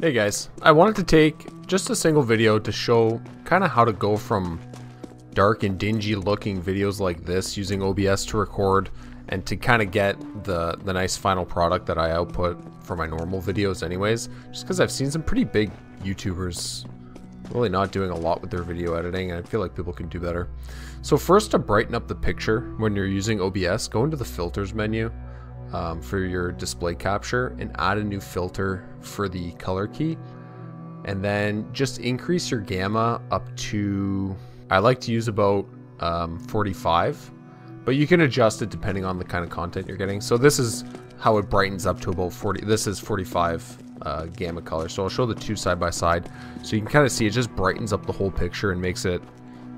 Hey guys, I wanted to take just a single video to show kind of how to go from dark and dingy looking videos like this using OBS to record and to kind of get the, the nice final product that I output for my normal videos anyways, just because I've seen some pretty big YouTubers really not doing a lot with their video editing and I feel like people can do better. So first to brighten up the picture when you're using OBS, go into the filters menu um, for your display capture and add a new filter for the color key. And then just increase your gamma up to, I like to use about um, 45, but you can adjust it depending on the kind of content you're getting. So this is how it brightens up to about 40. This is 45 uh, gamma color. So I'll show the two side by side. So you can kind of see it just brightens up the whole picture and makes it,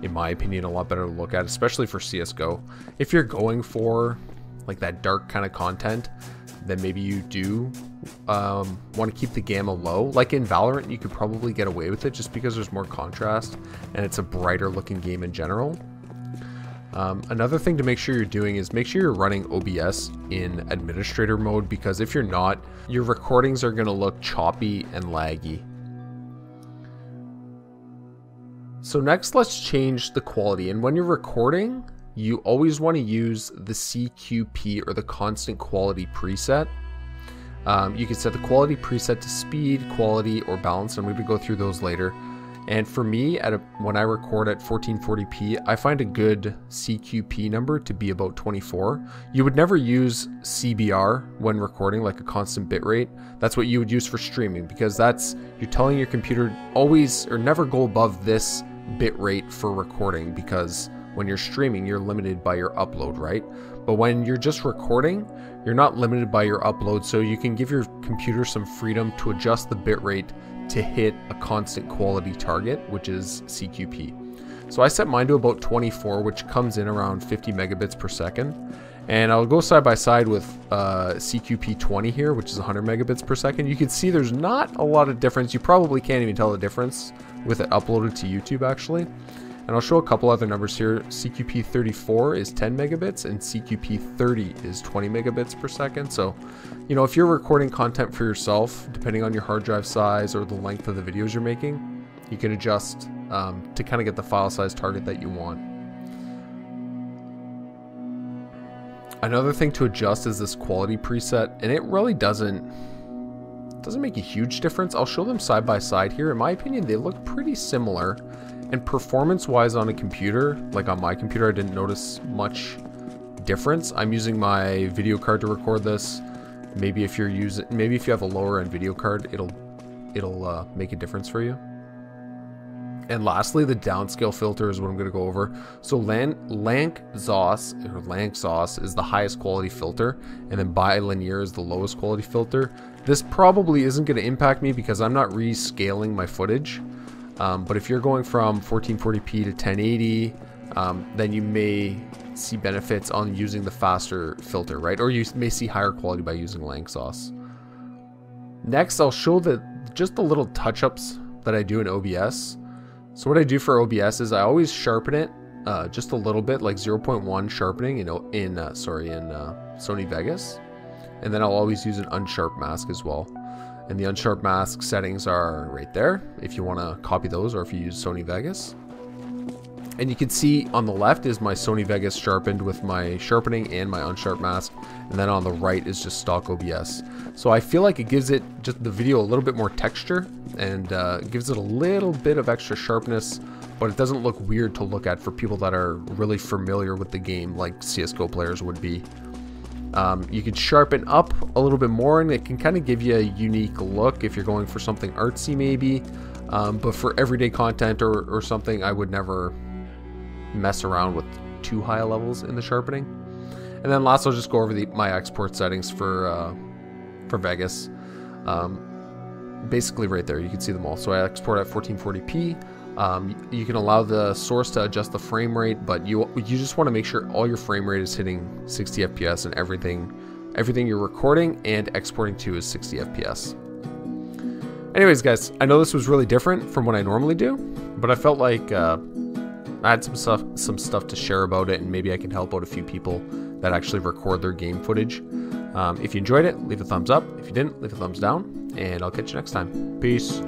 in my opinion, a lot better to look at, especially for CSGO. If you're going for like that dark kind of content, then maybe you do um, want to keep the gamma low. Like in Valorant, you could probably get away with it just because there's more contrast and it's a brighter looking game in general. Um, another thing to make sure you're doing is make sure you're running OBS in administrator mode because if you're not, your recordings are going to look choppy and laggy. So next, let's change the quality. And when you're recording, you always want to use the CQP or the constant quality preset. Um, you can set the quality preset to speed, quality, or balance, and we would go through those later. And for me, at a, when I record at 1440p, I find a good CQP number to be about 24. You would never use CBR when recording, like a constant bitrate. That's what you would use for streaming because that's you're telling your computer always or never go above this bitrate for recording because when you're streaming, you're limited by your upload, right? But when you're just recording, you're not limited by your upload, so you can give your computer some freedom to adjust the bitrate to hit a constant quality target, which is CQP. So I set mine to about 24, which comes in around 50 megabits per second. And I'll go side by side with uh, CQP 20 here, which is 100 megabits per second. You can see there's not a lot of difference. You probably can't even tell the difference with it uploaded to YouTube actually. And I'll show a couple other numbers here. CQP 34 is 10 megabits and CQP 30 is 20 megabits per second. So, you know, if you're recording content for yourself, depending on your hard drive size or the length of the videos you're making, you can adjust um, to kind of get the file size target that you want. Another thing to adjust is this quality preset, and it really doesn't doesn't make a huge difference. I'll show them side by side here. In my opinion, they look pretty similar. And performance wise on a computer, like on my computer, I didn't notice much difference. I'm using my video card to record this. Maybe if you're using, maybe if you have a lower end video card, it'll, it'll uh, make a difference for you. And lastly, the downscale filter is what I'm going to go over. So Lan Lanczos or Lanczos is the highest quality filter, and then bilinear is the lowest quality filter. This probably isn't going to impact me because I'm not rescaling my footage. Um, but if you're going from 1440p to 1080, um, then you may see benefits on using the faster filter, right? Or you may see higher quality by using Lanczos. Next, I'll show the just the little touch-ups that I do in OBS. So what I do for OBS is I always sharpen it uh, just a little bit, like 0.1 sharpening, you know, in uh, sorry in uh, Sony Vegas, and then I'll always use an unsharp mask as well. And the unsharp mask settings are right there if you want to copy those or if you use Sony Vegas. And you can see on the left is my Sony Vegas sharpened with my sharpening and my unsharp mask. And then on the right is just stock OBS. So I feel like it gives it just the video a little bit more texture and uh, gives it a little bit of extra sharpness, but it doesn't look weird to look at for people that are really familiar with the game like CSGO players would be. Um, you can sharpen up a little bit more and it can kind of give you a unique look if you're going for something artsy maybe. Um, but for everyday content or, or something, I would never mess around with too high levels in the sharpening. And then last, I'll just go over the, my export settings for uh, for Vegas. Um, basically, right there, you can see them all. So I export at 1440p. Um, you can allow the source to adjust the frame rate, but you you just want to make sure all your frame rate is hitting 60 FPS and everything everything you're recording and exporting to is 60 FPS. Anyways, guys, I know this was really different from what I normally do, but I felt like uh, I had some stuff some stuff to share about it, and maybe I can help out a few people that actually record their game footage. Um, if you enjoyed it, leave a thumbs up. If you didn't, leave a thumbs down. And I'll catch you next time. Peace.